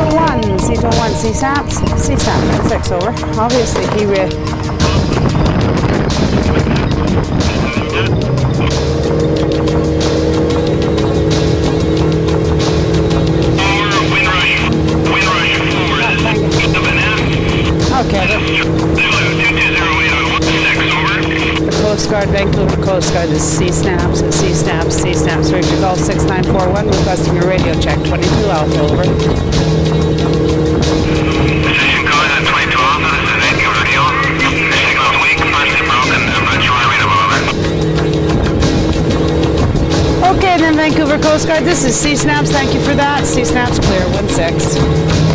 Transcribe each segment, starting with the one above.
to one, C to one, Sea Snaps, Sea Snap, six over. Obviously he re- Wind rush. Wind rush forward. Seven F. Okay, the, Zulu, 2208016, over. the Coast Guard, Vancouver Coast Guard is Sea Snaps, Sea Snaps, Sea Snaps. Richard Gulf 6941 requesting a radio check, 22 Alpha over. Vancouver Coast Guard, this is Sea Snaps, thank you for that. Sea Snaps clear, one six.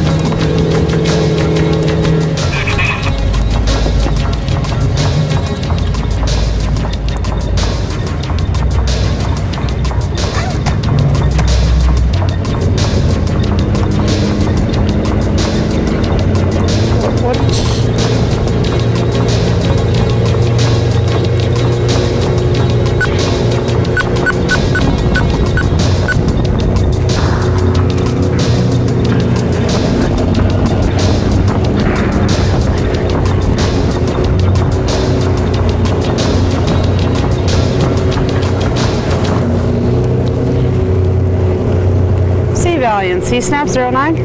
Sea Valiant, Sea Snap 09.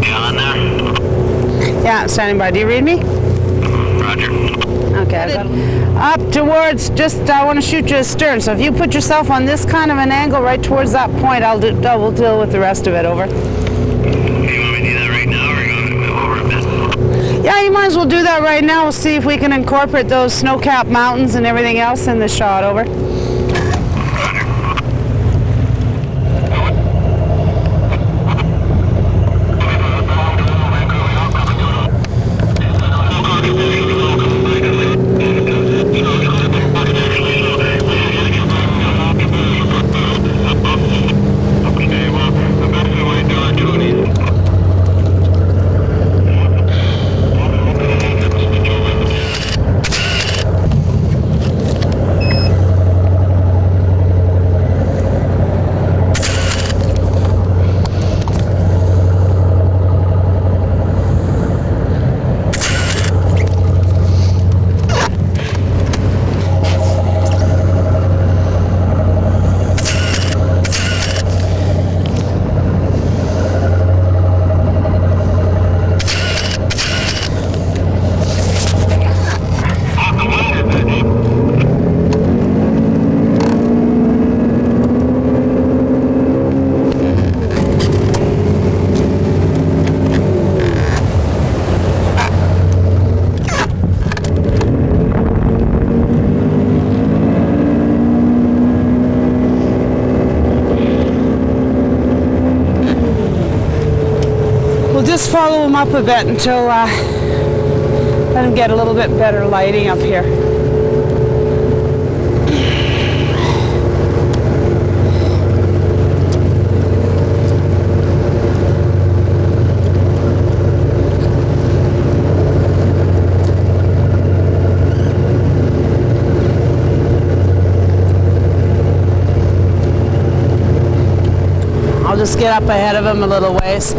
Yeah, on there. Yeah, standing by. Do you read me? Roger. Okay. Up towards, just, I want to shoot you astern. So if you put yourself on this kind of an angle right towards that point, I'll do, will deal with the rest of it. Over. You want me to do that right now, or you want me to move over a bit? Yeah, you might as well do that right now. We'll see if we can incorporate those snow-capped mountains and everything else in the shot. Over. Okay, well, the best way to do it, Tony. We'll follow him up a bit until uh, let him get a little bit better lighting up here. I'll just get up ahead of him a little ways.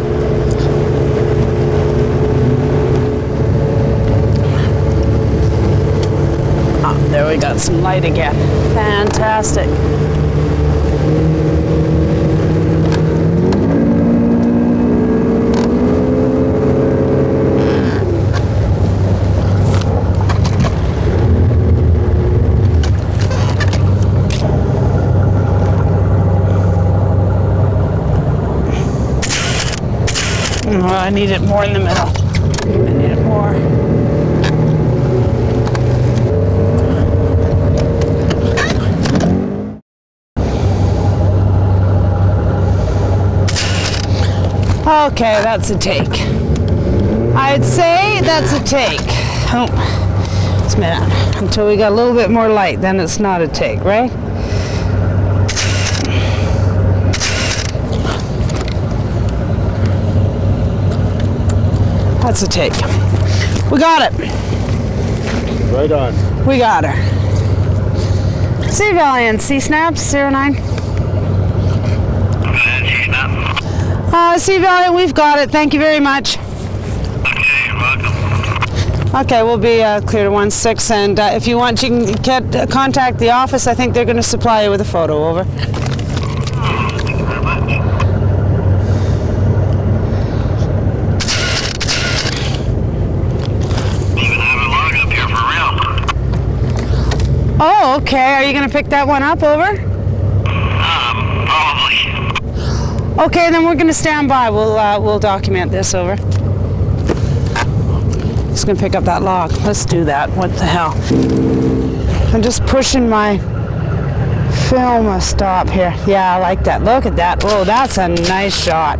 Ah, there we got some light again. Fantastic. I need it more in the middle. I need it more. Okay, that's a take. I'd say that's a take. Oh, just a minute. Until we got a little bit more light, then it's not a take, right? That's a take. We got it. Right on. We got her. Sea Valiant, Sea Snaps, 09. Go ahead, she's not. Uh, Sea we've got it. Thank you very much. Okay, you're welcome. Okay, we'll be uh, clear to 1-6, and uh, if you want, you can get uh, contact the office. I think they're going to supply you with a photo, over. Thank you very much. Even have a log up here for real. Oh, okay. Are you going to pick that one up, over? Um, probably. Okay, then we're going to stand by. We'll, uh, we'll document this, over. Just going to pick up that log. Let's do that. What the hell? I'm just pushing my film a stop here. Yeah, I like that. Look at that. Oh, that's a nice shot.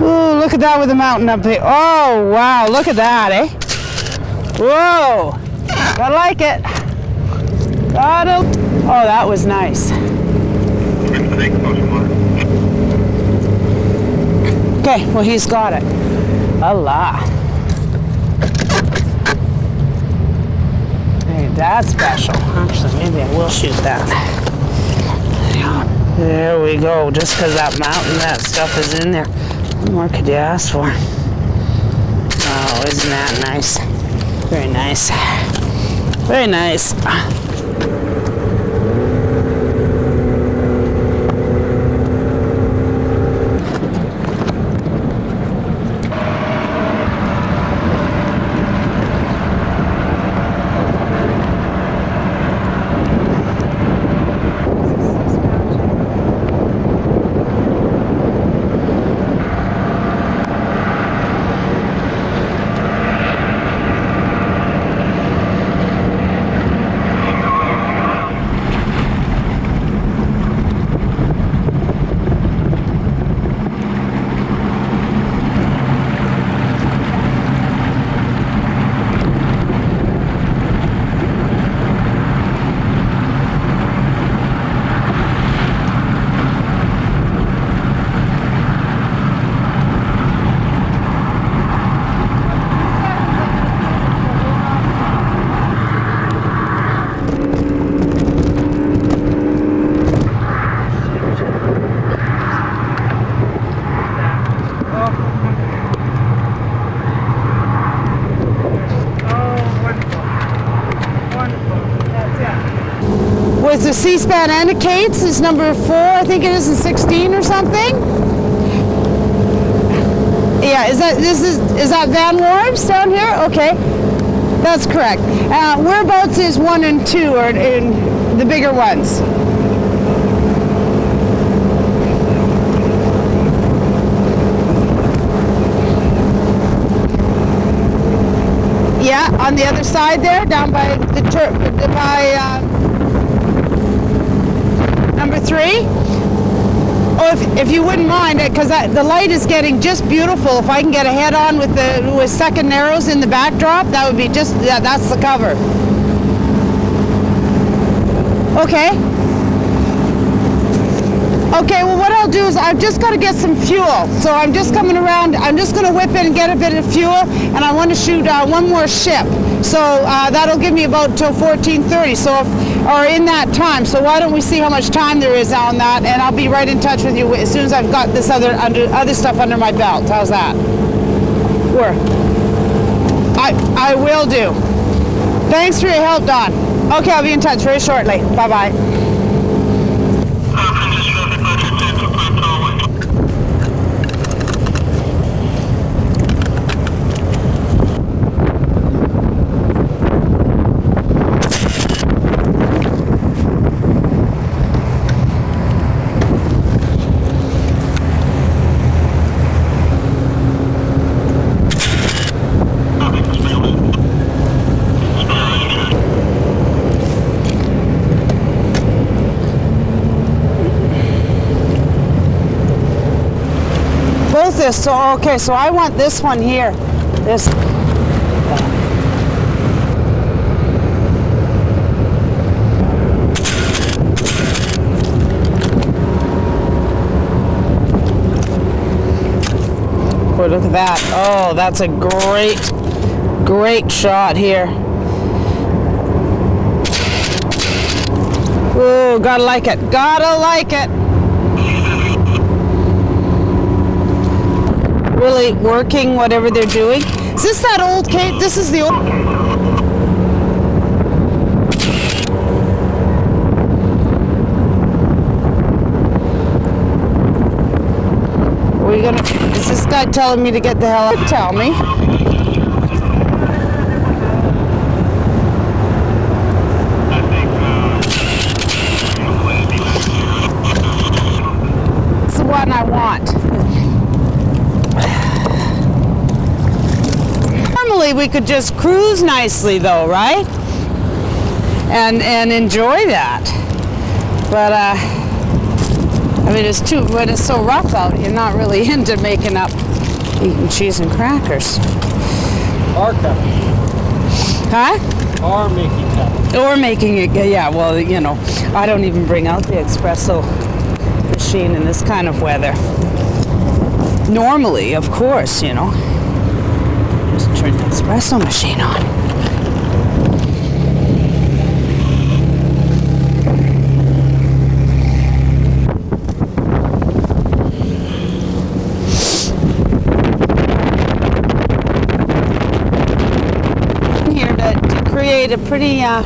Ooh, look at that with the mountain up there. Oh, wow. Look at that, eh? Whoa. I like it. Gotta. Oh, that was nice. Okay, well, he's got it. Allah. Hey, that's special. Actually, maybe I will shoot that. There we go. Just because that mountain, that stuff is in there. What more could you ask for? Oh, isn't that nice? Very nice. Very nice. With the Seaspan indicates is number four, I think it is in 16 or something. Yeah, is that this is is that Van Warbs down here? Okay, that's correct. Uh, whereabouts is one and two, or in the bigger ones? Yeah, on the other side there, down by the by uh, three. Oh, if, if you wouldn't mind, because the light is getting just beautiful. If I can get a head on with the with second narrows in the backdrop, that would be just yeah, that's the cover. Okay. Okay, well, what I'll do is I've just got to get some fuel. So I'm just coming around. I'm just going to whip in and get a bit of fuel, and I want to shoot uh, one more ship. So uh, that'll give me about till 14:30. So if, or in that time. So why don't we see how much time there is on that, and I'll be right in touch with you as soon as I've got this other under other stuff under my belt. How's that? Where? I I will do. Thanks for your help, Don. Okay, I'll be in touch very shortly. Bye bye this. So okay, so I want this one here. This. Boy, look at that. Oh, that's a great, Great shot here. Ooh, gotta like it. Gotta like it. Really working whatever they're doing. Is this that old Kate? This is the old. Are we gonna? Is this guy telling me to get the hell out? Tell me. I think, uh, It's the one I want. Normally we could just cruise nicely though, right? And and enjoy that. But uh I mean it's too when it's so rough out, you're not really into making up eating cheese and crackers. Are coming. Huh? Are making coming. Or making it, yeah, well, you know, I don't even bring out the espresso machine in this kind of weather. Normally, of course, you know. Just turn the espresso machine on. Here to, to create a pretty uh,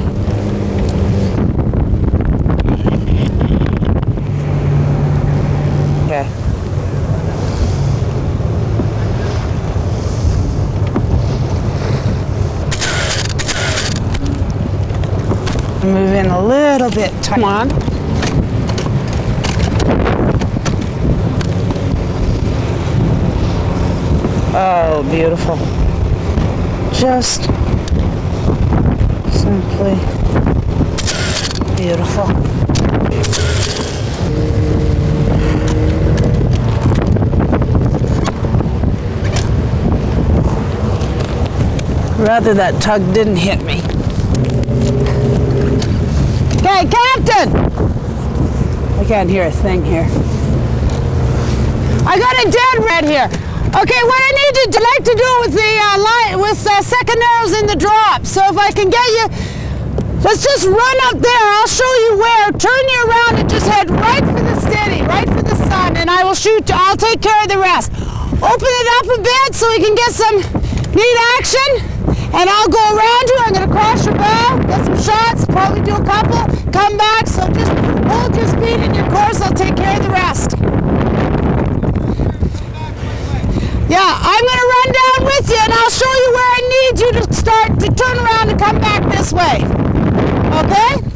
Okay. Move in a little bit. Come on. Oh, beautiful. Just simply beautiful. Rather that tug didn't hit me. Okay, Captain! I can't hear a thing here. I got a dead red here. Okay, what I need to like to do with the uh, line with uh, second narrows in the drop. So if I can get you, let's just run up there. I'll show you where. Turn you around and just head right for the steady, right for the sun, and I will shoot. I'll take care of the rest. Open it up a bit so we can get some neat action. And I'll go around you. I'm to cross your bow, some shots, probably do a couple, come back. So just hold your speed and your course. I'll take care of the rest. Yeah, I'm going to run down with you and I'll show you where I need you to start to turn around and come back this way. Okay?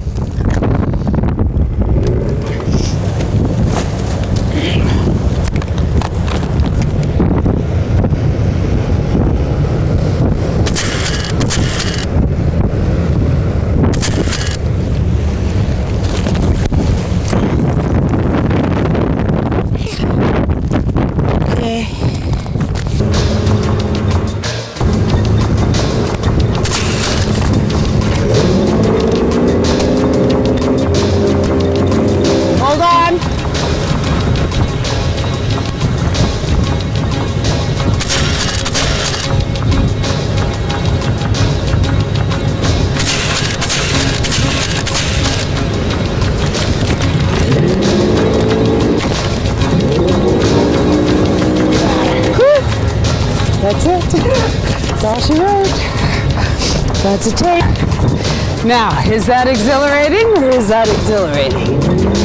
That's it. That's all she wrote. That's a tape. Now, is that exhilarating or is that exhilarating?